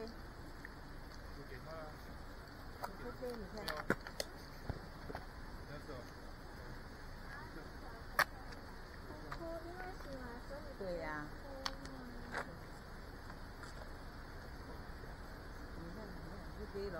杯，就给他喝杯，你看。对呀、你看，你看，就可以了。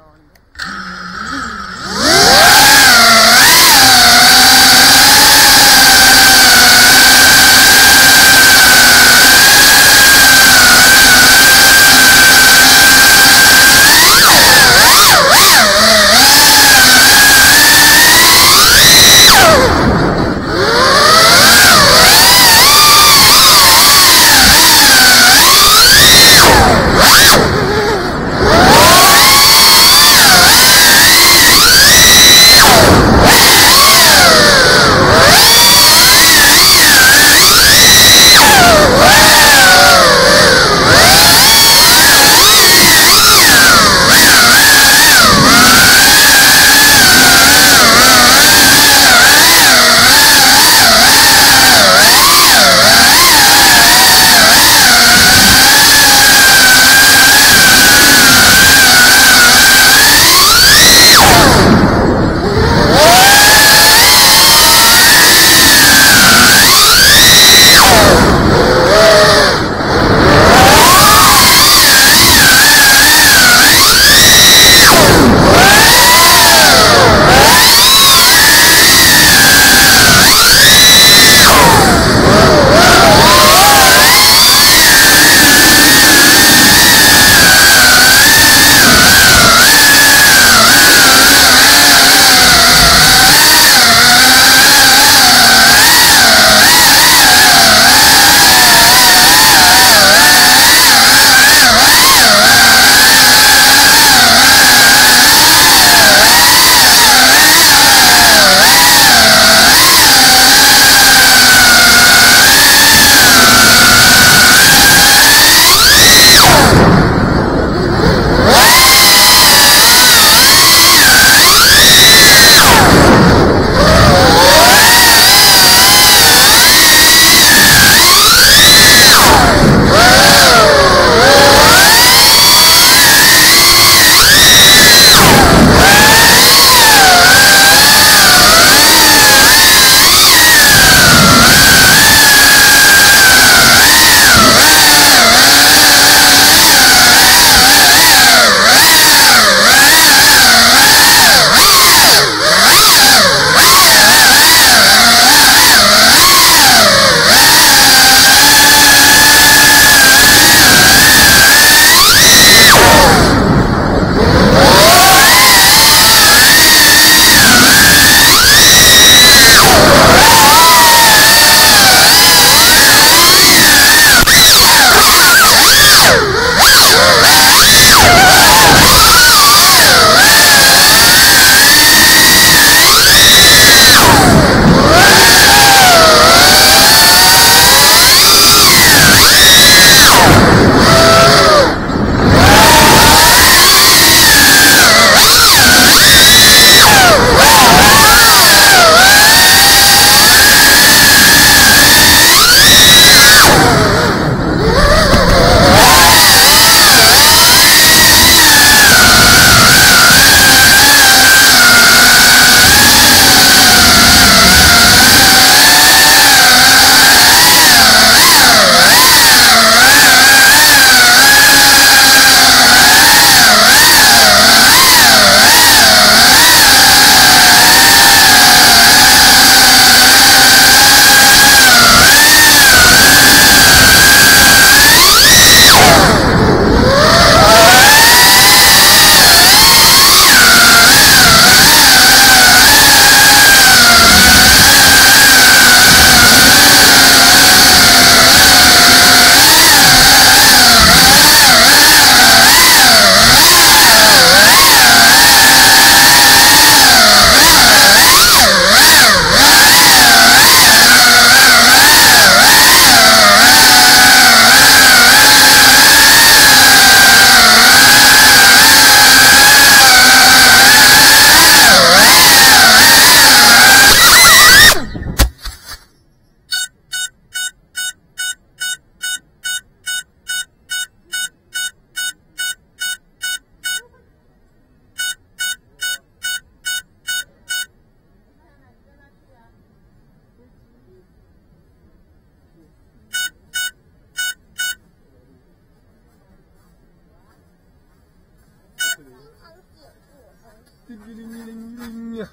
叮铃铃铃铃呀！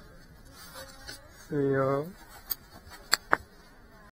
对呀。